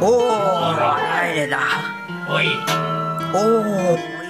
おお、お。おお。